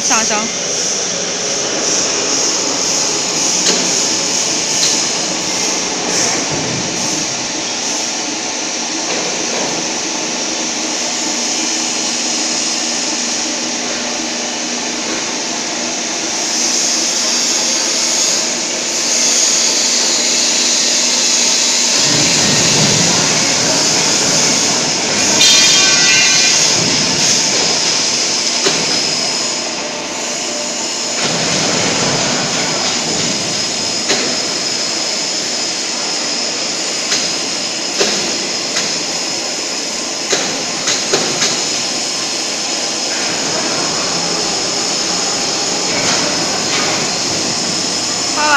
上升。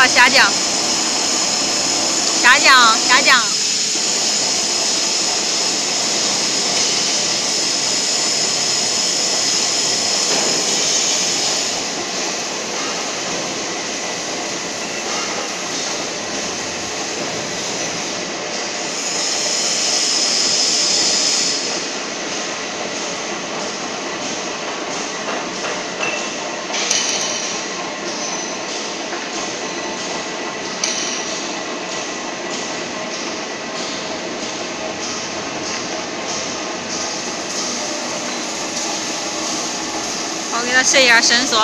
下降，下降，下降。我给他试一下伸缩。